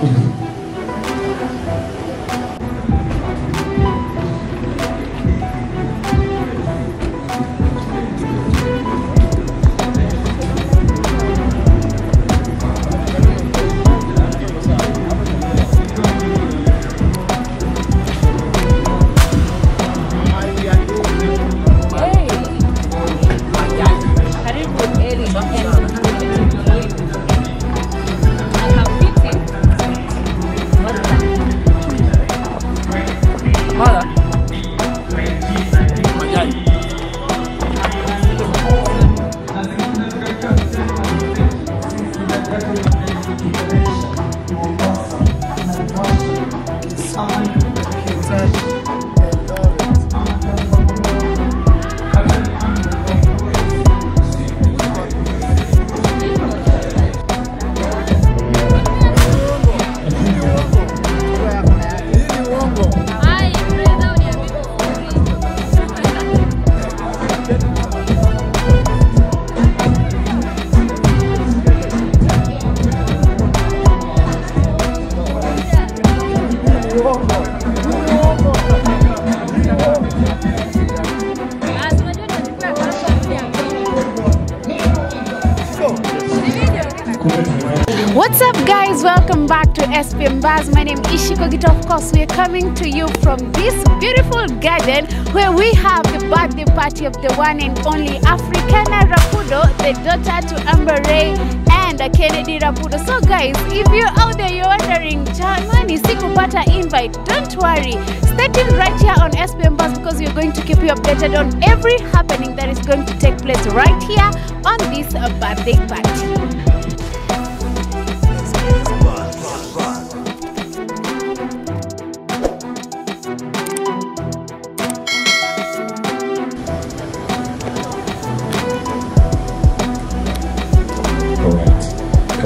What's Welcome back to SPM Buzz. My name is Ishiko Gito. Of course, we are coming to you from this beautiful garden where we have the birthday party of the one and only Africana Rapudo, the daughter to Amber Ray and Kennedy Rapudo. So, guys, if you're out there, you're wondering, Jamani, sikupata invite, don't worry. Stay tuned right here on SPM Buzz because we're going to keep you updated on every happening that is going to take place right here on this uh, birthday party.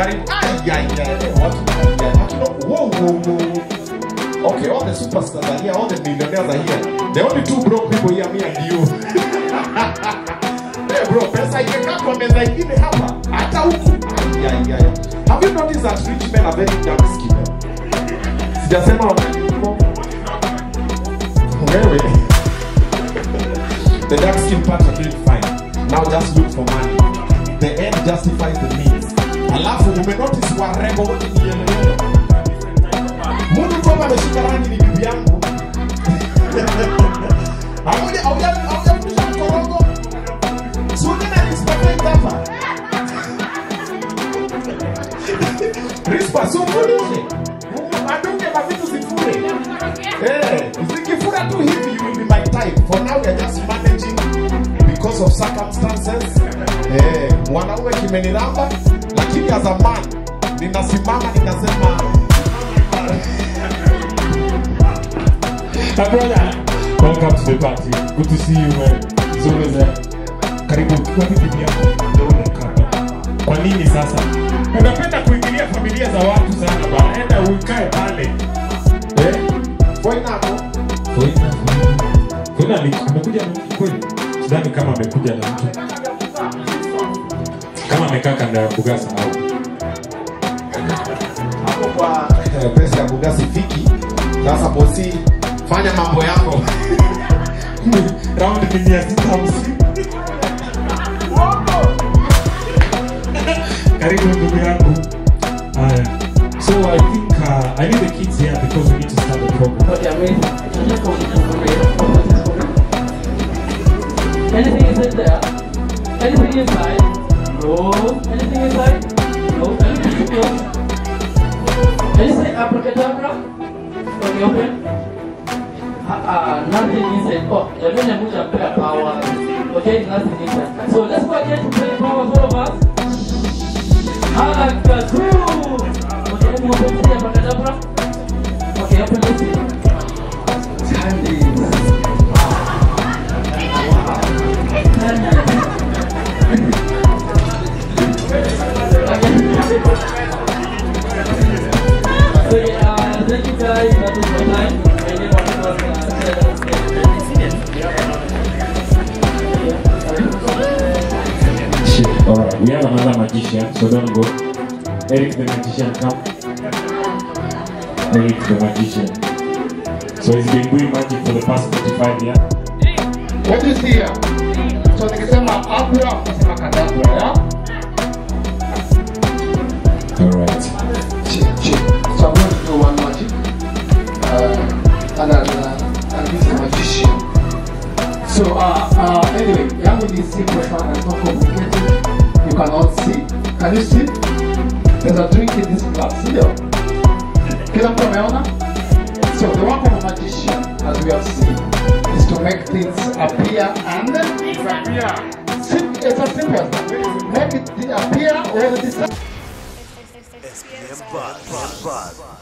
Karibu. Ay, ay, ay. No- Whoa, whoa, whoa. Okay, all the superstars are here, all the millionaires are here. The only two broke people here, me and you. Hey bro, pesa imekaa kwa meza ingine hapa, hata huku. Ay, ay, ay. Have you noticed that rich men are very dark skinned? Sijasema wanajua. Wewe. The dark skin part are doing fine. Now just look for money. The end justifies the means. Alafu umenotice warembo ameshika rangi ni bibi yangu. Eh, zikifura tu hivi will be my type. For now we are just managing because of circumstances. Eh, mwanaume kimeniramba lakini ya zamani ninasimama ninasema brother, welcome to the party. Good to see you, man. It's always a karibu kwa bibi yako ndio unakaa. Kwa nini sasa? Unapenda kuingilia familia za watu sana bana. Enda ukae pale. Eh? Foina hapo. Foina. Foina ni amekuja na mtu kweli? Sidhani kama amekuja na mtu amekaa kando ya Bugasi hapo. Hapo kwa pesa ya Bugasi fiki. Sasa bosi, fanya mambo yako. Round ni ya sita hamsini. Karibu ndugu yangu. Haya. So I think uh, I need the kids here because we need to start the program. Okay, I mean, Anything is in there? Anything inside? No. Anything inside? No. Anything close? Can you say abracadabra? Open. Ah, ah, nothing inside. Oh, you're going to put a better power. Okay, nothing inside. So let's go again to play powers, all of us. Agatu! Okay, everyone the abracadabra. Okay, open this. Alright, we have another magician, so don't go. Eric the magician, come. Eric the magician. So he's been doing magic for the past 45 years. What see here? So nikisema abra, unasema kadabra, yeah? Alright. So, uh, uh, anyway, yangu ni simple sana, it's not complicated. You cannot see. Can you see? There's a drink in this glass, ndio? Kila mtu ameona? So the work of a magician, as we have seen, is to make things appear and disappear. It's as simple as that. Make it appear or disappear. SPM Buzz.